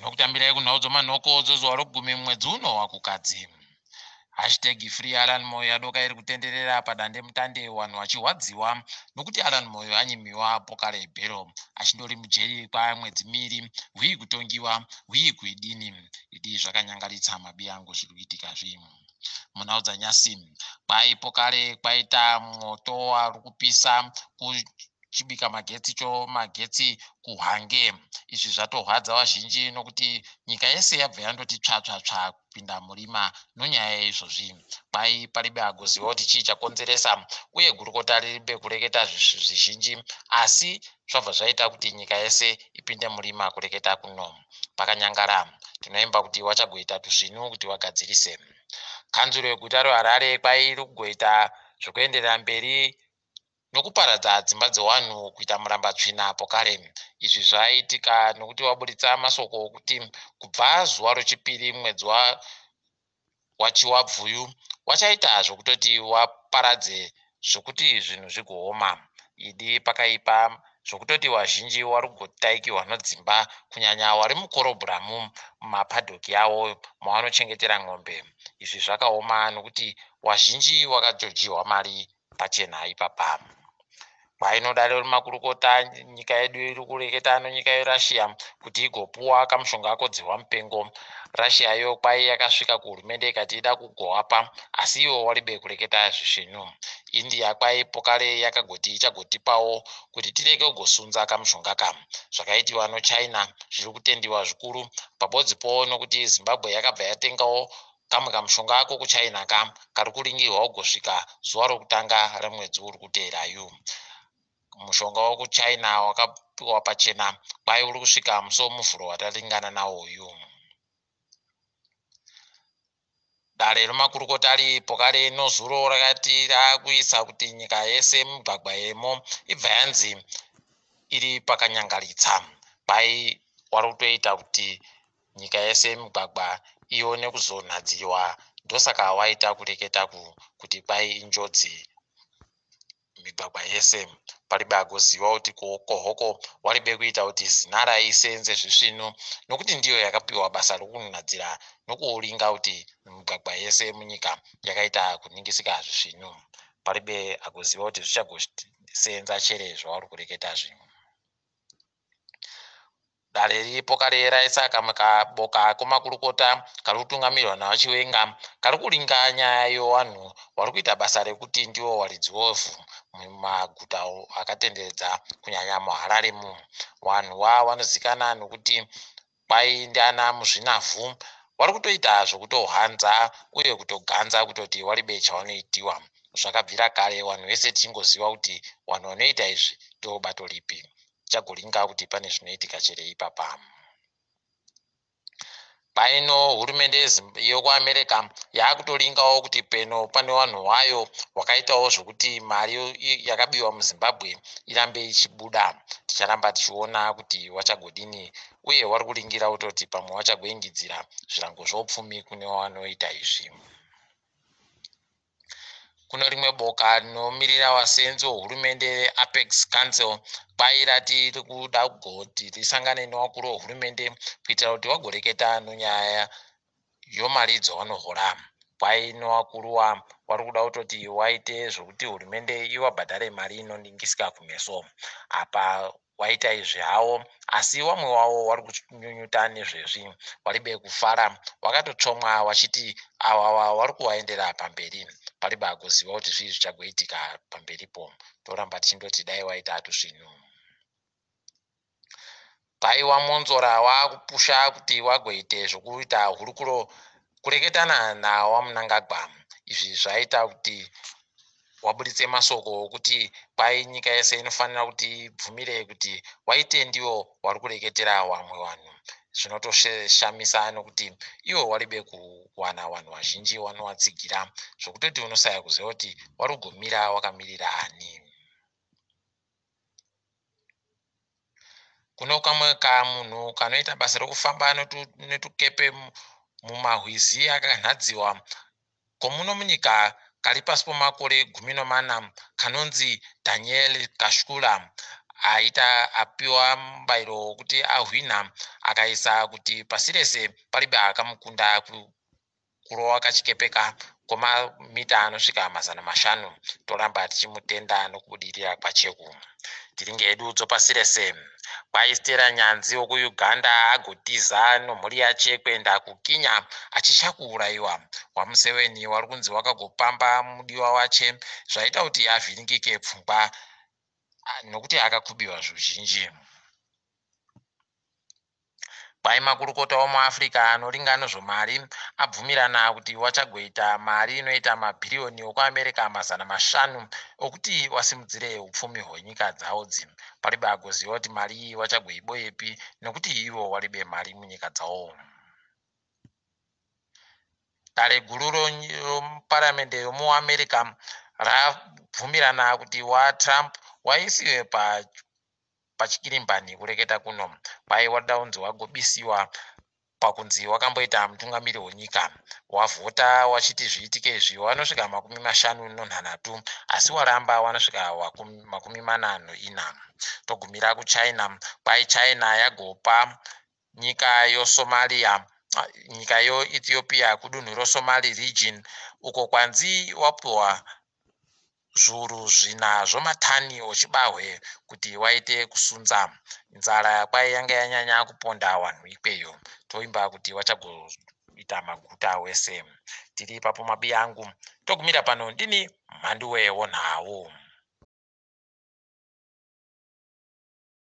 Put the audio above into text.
tinokutambirai kunhau dzomanhoko dzozuva rogumi mwedzi uno wakukadzi. Hashtag free alan moyo yadoka iri kutenderera padande mutande vanhu vachirwadziwa nokuti alan moyo anyimiwa boka rebhero achindori mujeri kwamwedzi miri hwii kutongiwa hwii kuidini. Idi zvakanyangaritsa mabi angu zviri kuitika zvinhu munhau dzanyasi kwaipokare kwaita mwoto wari kupisa chibika magetsi cho magetsi kuhange. Izvi zvatorwadza vazhinji nokuti nyika yese yabva yandoti tsvatsvatsva kupinda murima nonyaya yeizvozvi kwai paribe agoziva kuti chii chakonzeresa? Uye gurukota riribe kureketa zvizhinji. Asi zvabva zvaita kuti nyika yese ipinde murima kureketa kuno. Pakanyangara tinoimba kuti wachagoita tuzvinu kuti wagadzirise. Kanzuro yeguta reharare kwairi kugoita zvokuenderera mberi nokuparadza dzimba dzevanhu kuita murambatsvina apo kare. Izvi zvaitika nokuti waburitsa masoko okuti kubva zuva rechipiri mwedzi wachiwabvuyu wachaita zvokutoti waparadze zvokuti zvinhu zvigooma. Idi pakaipa zvokutoti vazhinji wari kugotaikirwa nodzimba kunyanya wari mukorobhuramu mumapadhoki avo mavanochengetera ng'ombe. Izvi zvakaoma nokuti wazhinji wakatojiwa mari pachena ipapa kwainodare makurukota nyika yedu iri kureketa nonyika yerussia kuti igopuwa kamushonga kodzirwa mupengo. Russia yo kwai yakasvika kuhurumende ikati ida kugovapa asi iwo waribe kureketa zvisvinu india kwaipokare yakagoti ichagotipawo kuti tirege kugosunza kamushonga ka. Zvakaitiwa nochina zviri kutendiwa zvikuru. Pabodzipo nokuti zimbabwe yakabva yatengawo kamwe kamushonga ako kuchina ka kari kuringirwa kugosvika zuva rokutanga remwedzi uri kuteerayu mushonga wekuchina wakapiwa pachena kwai uri kusvika muso muvhuro wataringana nawo uyu. Dare remakurukota ripo kare nozuro rakati rakuisa kuti nyika yese migwagwa yemo ibva yanzi iri pakanyangaritsa. Kwai wari kutoita kuti nyika yese migwagwa ione kuzonhadzirwa ndosaka waita kureketa kuti kwai injodzi migwagwa yese paribe agoziva kuti kohoko waribe kuita kuti zinara isenze zvisvino. Nokuti ndiyo yakapiwa basa rokunhadzira nokuuringa kuti migwagwa yese munyika yakaita kuningisika zvisvino. Paribe agoziva kuti zvichagosenza chere zvauri kureketa zvimwe dare riripo kare raisa kamwe kaboka komakurukota kari kutungamirwa navachivenga kari kuringa nyaya yevanhu vari kuita basa rekuti ndivo waridzi wevhu mumaguta akatenderedza kunyanya muharare mu vanhu va vanozikana nokuti kwai ndiana muzvinavhu vari kutoita zvokutohanza uye kutoganza kutoti waribe chavanoitiwa. Zvakabvira kare vanhu vese tichingoziva kuti vanhu vanoita izvi ndobato ripi. Chagoringa kuti pane zvinoitika chere ipapa paino hurumende yekuamerica yaakutoringawo kuti peno pane vanhu vayo hwakaitawo zvokuti mari yakabiwa muzimbabwe irambe ichibuda. Ticharamba tichiona kuti vachagodini uye vari kuringira kutoti pamwe vachagoingidzira zvirango zvoupfumi kune vanoita izvi kuno rimwe boka rinomirira vasenzi vehurumende reapex council kwairati riri kuda kugoti risangane nevakuru vehurumende kuitira kuti vagoreketa nonyaya yomari dzavanohora kwai nevakuru wa vari kuda kutoti waite zvokuti hurumende ivabhadhare mari inoningisika kumeso apa waita izvi havo asi vamwe wavo vari kunyunyuta nezvezvi varibe kufara vakatotsvomwa vachiti ava vari kuvaendera pamberi paribe akuziva kuti zvii zvichagoitika pamberipo toramba tichindoti dai waita tuzvinhu paiwa monzora waakupusha kuti wagoite zvokuita hurukuro kureketana nawamunangagwa izvi zvaita kuti wabuditse masoko okuti kwai nyika yese inofanira kuti ibvumire kuti waite ndiwo wari kureketera vamwe vanhu zvinotoshamisa nokuti iwo waribe kuwana vanhu vazhinji vanovatsigira zvokutoti unosaya kuziva kuti wari wakamirira ani. Kuno kamwe kamunhu kanoita basa rokufamba netukepe mumahwizi akanhadziwa komuno munyika kari pasi pomakore gumi nomana kanonzi daniel kashkula aita apiwa mubayiro wokuti ahwina akaisa kuti pasi rese paribe akamukunda kurova kachikepeka kwemamita anosvika mazana mashanu. Toramba tichimutenda nokubudirira kwacheku tiringe edu dzopasi rese. Kwaistera nyanzi wokuuganda agotiza nomhuri yache kuenda kukinya achichakuurayiwa. Wamuseveni wari kunzi wakagopamba mudiwa wache. Zvaita kuti avhiringike pfungwa nokuti akakubiwa zvizhinji kwai makurukota womuafrica anoringa nezvomari abvumirana kuti wachagoita mari inoita mabhiriyoni okuamerica mazana mashanu okuti wasimudzire upfumi hwenyika dzavo dzi paribe agoziva kuti mari iyi wachagoiboyepi nekuti ivo waribe mari munyika dzavo dare guru roparamende yomuamerica rabvumirana kuti watrump waisiwe pachikirimbani kureketa kuno. Kwai wada unzi wagobisiwa pakunzi wakamboita mutungamiri wenyika. Wavhota wachiti zviitike izvi wanosvika makumi mashanu nonhanhatu asi waramba wanosvika makumi mana noina togumira kuchina. Kwai china yagopa nyika yosomalia nyika yoethiopia kudunhu rosomali region. Uko kwanzi wapiwa zviuru zvina zvomatani ochibahwe kuti waite kusunza. Nzara kwai yanga yanyanya kuponda wanhu ikweyo. Toimba kuti vachagoita maguta wese. Tiri ipapo mabiya angu. Togumira pano ndini mhandu wewonhawo